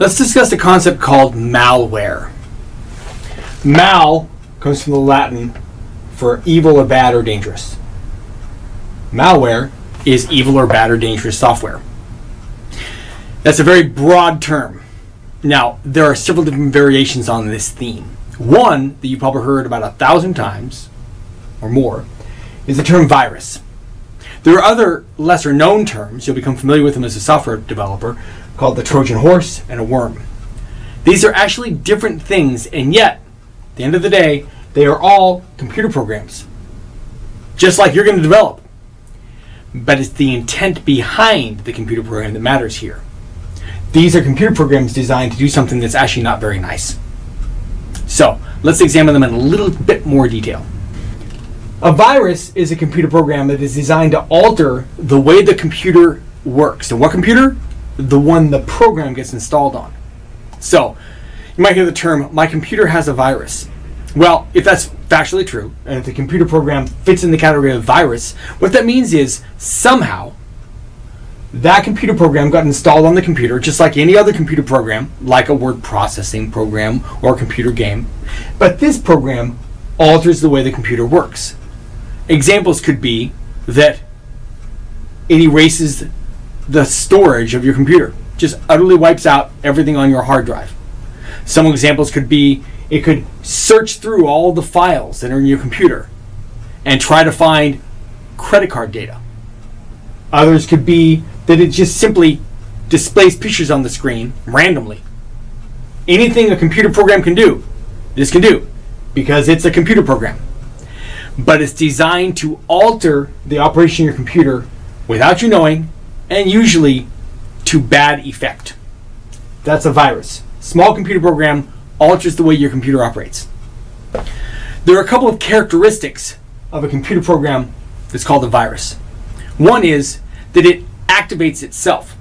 Let's discuss a concept called malware. Mal comes from the Latin for evil or bad or dangerous. Malware is evil or bad or dangerous software. That's a very broad term. Now, there are several different variations on this theme. One that you've probably heard about a thousand times or more is the term virus. There are other lesser known terms, you'll become familiar with them as a software developer, called the Trojan horse and a worm. These are actually different things, and yet, at the end of the day, they are all computer programs. Just like you're going to develop. But it's the intent behind the computer program that matters here. These are computer programs designed to do something that's actually not very nice. So, let's examine them in a little bit more detail. A virus is a computer program that is designed to alter the way the computer works. And what computer? The one the program gets installed on. So, you might hear the term, my computer has a virus. Well, if that's factually true, and if the computer program fits in the category of virus, what that means is somehow that computer program got installed on the computer just like any other computer program, like a word processing program or a computer game. But this program alters the way the computer works. Examples could be that it erases the storage of your computer, just utterly wipes out everything on your hard drive. Some examples could be it could search through all the files that are in your computer and try to find credit card data. Others could be that it just simply displays pictures on the screen randomly. Anything a computer program can do, this can do because it's a computer program but it's designed to alter the operation of your computer without you knowing and usually to bad effect. That's a virus. Small computer program alters the way your computer operates. There are a couple of characteristics of a computer program that's called a virus. One is that it activates itself.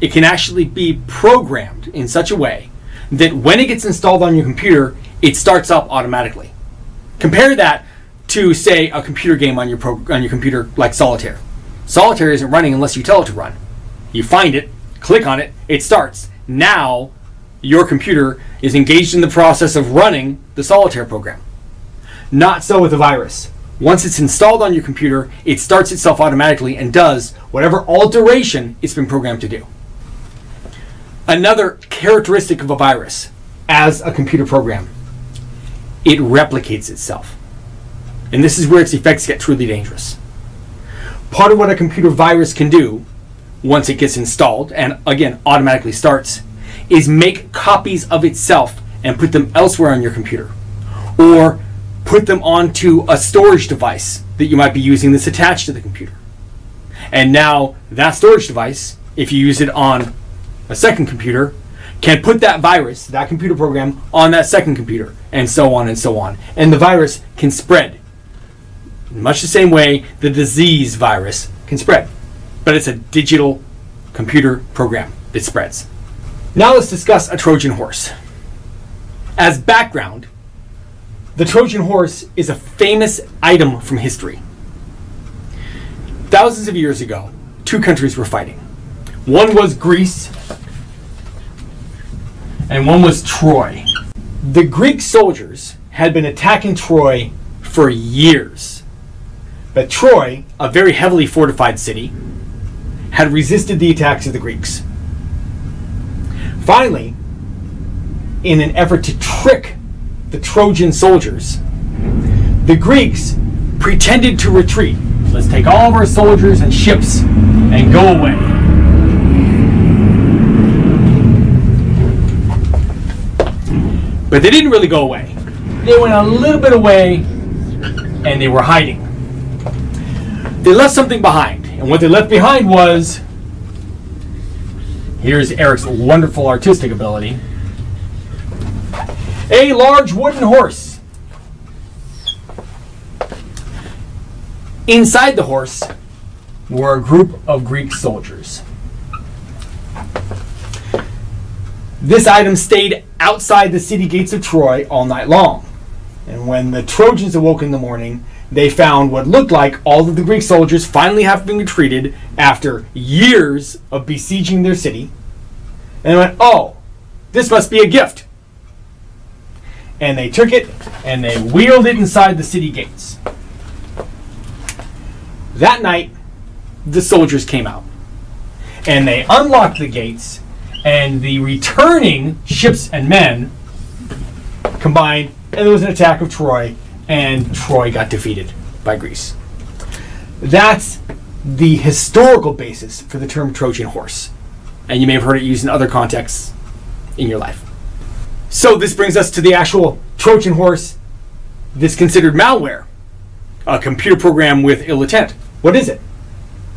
It can actually be programmed in such a way that when it gets installed on your computer, it starts up automatically. Compare that to say a computer game on your on your computer like solitaire. Solitaire isn't running unless you tell it to run. You find it, click on it, it starts. Now your computer is engaged in the process of running the solitaire program. Not so with a virus. Once it's installed on your computer, it starts itself automatically and does whatever alteration it's been programmed to do. Another characteristic of a virus as a computer program, it replicates itself. And this is where its effects get truly dangerous. Part of what a computer virus can do, once it gets installed and again automatically starts, is make copies of itself and put them elsewhere on your computer. Or put them onto a storage device that you might be using that's attached to the computer. And now that storage device, if you use it on a second computer, can put that virus, that computer program, on that second computer, and so on and so on. And the virus can spread in much the same way the disease virus can spread. But it's a digital computer program that spreads. Now let's discuss a Trojan horse. As background, the Trojan horse is a famous item from history. Thousands of years ago, two countries were fighting. One was Greece, and one was Troy. The Greek soldiers had been attacking Troy for years. But Troy, a very heavily fortified city, had resisted the attacks of the Greeks. Finally, in an effort to trick the Trojan soldiers, the Greeks pretended to retreat. Let's take all of our soldiers and ships and go away. But they didn't really go away. They went a little bit away and they were hiding they left something behind. And what they left behind was here's Erik's wonderful artistic ability a large wooden horse. Inside the horse were a group of Greek soldiers. This item stayed outside the city gates of Troy all night long. And when the Trojans awoke in the morning, they found what looked like all of the Greek soldiers finally having been retreated after years of besieging their city. And they went, oh, This must be a gift. And they took it and they wheeled it inside the city gates. That night, the soldiers came out and they unlocked the gates, and the returning ships and men combined, and there was an attack of Troy, and Troy got defeated by Greece. That's the historical basis for the term Trojan horse. And you may have heard it used in other contexts in your life. So this brings us to the actual Trojan horse that's considered malware, a computer program with ill intent. What is it?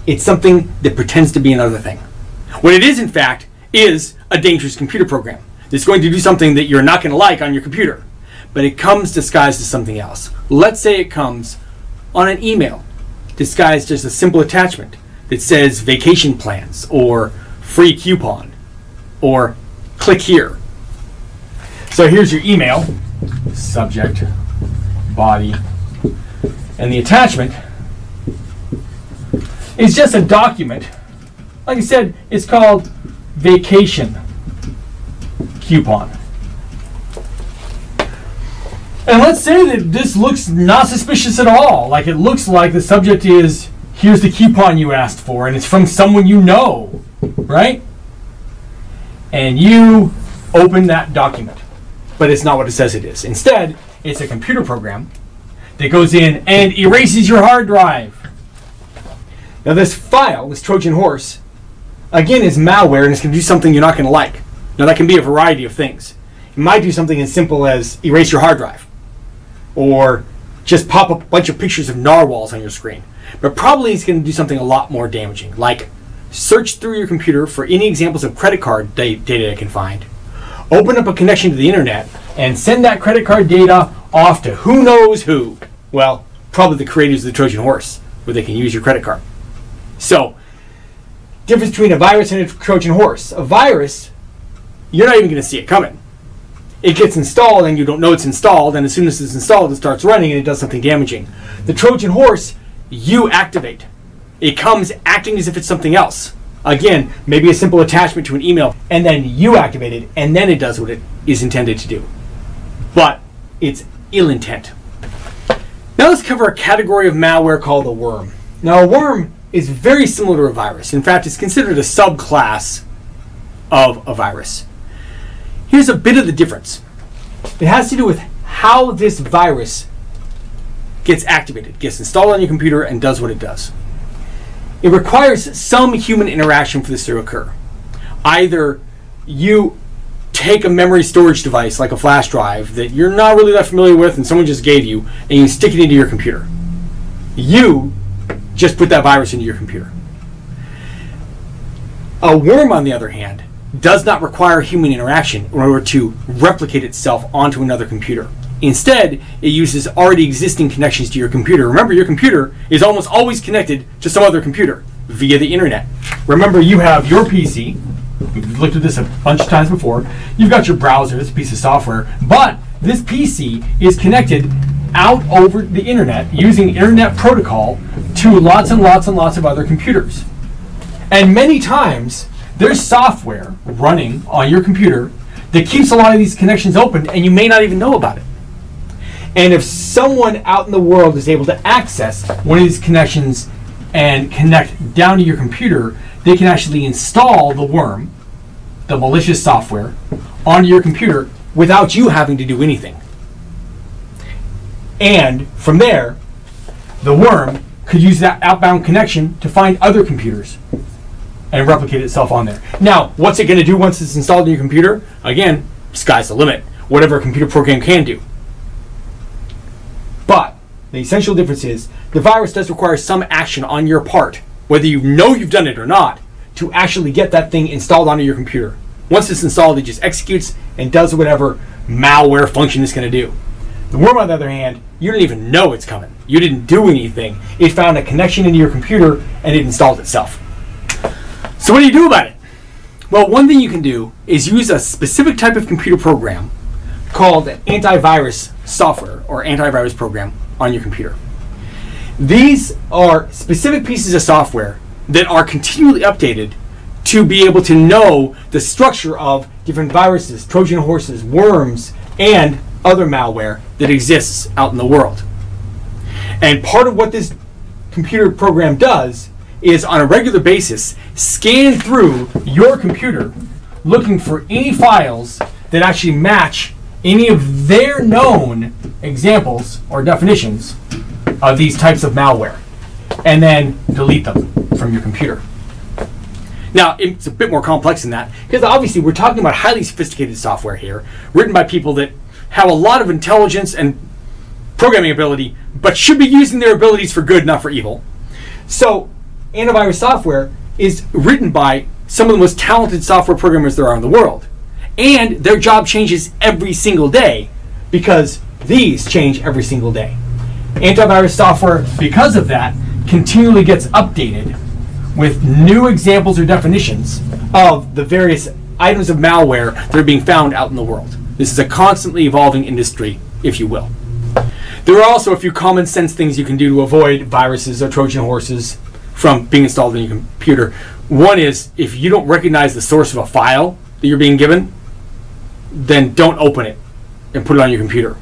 It's something that pretends to be another thing. What it is, in fact, is a dangerous computer program that's going to do something that you're not going to like on your computer. But it comes disguised as something else. Let's say it comes on an email disguised as a simple attachment that says vacation plans or free coupon or click here. So here's your email subject, body, and the attachment is just a document. Like I said, it's called vacation coupon. And let's say that this looks not suspicious at all. Like it looks like the subject is here's the coupon you asked for, and it's from someone you know, right? And you open that document. But it's not what it says it is. Instead, it's a computer program that goes in and erases your hard drive. Now, this file, this Trojan horse, again is malware and it's going to do something you're not going to like. Now, that can be a variety of things. It might do something as simple as erase your hard drive or just pop up a bunch of pictures of narwhals on your screen. But probably it's going to do something a lot more damaging, like search through your computer for any examples of credit card da- data it can find, open up a connection to the internet, and send that credit card data off to who knows who. Well, probably the creators of the Trojan horse, where they can use your credit card. So, difference between a virus and a Trojan horse. A virus, you're not even going to see it coming. It gets installed and you don't know it's installed, and as soon as it's installed, it starts running and it does something damaging. The Trojan horse, you activate. It comes acting as if it's something else. Again, maybe a simple attachment to an email, and then you activate it, and then it does what it is intended to do. But it's ill intent. Now let's cover a category of malware called a worm. Now, a worm is very similar to a virus. In fact, it's considered a subclass of a virus. Here's a bit of the difference it has to do with how this virus gets activated, gets installed on your computer, and does what it does. It requires some human interaction for this to occur. Either you take a memory storage device like a flash drive that you're not really that familiar with and someone just gave you, and you stick it into your computer. You just put that virus into your computer. A worm, on the other hand, does not require human interaction in order to replicate itself onto another computer. Instead, it uses already existing connections to your computer. Remember, your computer is almost always connected to some other computer via the internet. Remember, you have your PC. We've looked at this a bunch of times before. You've got your browser, this piece of software, but this PC is connected out over the internet using internet protocol to lots and lots and lots of other computers. And many times, there's software running on your computer that keeps a lot of these connections open, and you may not even know about it. And if someone out in the world is able to access one of these connections and connect down to your computer, they can actually install the worm, the malicious software, onto your computer without you having to do anything. And from there, the worm could use that outbound connection to find other computers and replicate itself on there. Now, what's it going to do once it's installed in your computer? Again, sky's the limit. Whatever a computer program can do. But the essential difference is the virus does require some action on your part, whether you know you've done it or not, to actually get that thing installed onto your computer. Once it's installed, it just executes and does whatever malware function it's going to do. The worm, on the other hand, you didn't even know it's coming. You didn't do anything. It found a connection into your computer and it installed itself. So, what do you do about it? Well, one thing you can do is use a specific type of computer program called antivirus software or antivirus program on your computer. These are specific pieces of software that are continually updated to be able to know the structure of different viruses, Trojan horses, worms, and other malware that exists out in the world. And part of what this computer program does is on a regular basis scan through your computer looking for any files that actually match any of their known examples or definitions of these types of malware and then delete them from your computer. Now, it's a bit more complex than that because obviously we're talking about highly sophisticated software here, written by people that have a lot of intelligence and programming ability, but should be using their abilities for good, not for evil. So, antivirus software is written by some of the most talented software programmers there are in the world. And their job changes every single day because these change every single day. Antivirus software, because of that, continually gets updated with new examples or definitions of the various items of malware that are being found out in the world. This is a constantly evolving industry, if you will. There are also a few common sense things you can do to avoid viruses or Trojan horses from being installed in your computer. One is if you don't recognize the source of a file that you're being given, then don't open it and put it on your computer.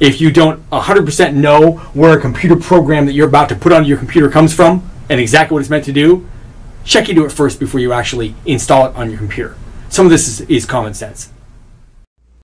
If you don't 100% know where a computer program that you're about to put on your computer comes from and exactly what it's meant to do, check into it first before you actually install it on your computer. Some of this is, is common sense.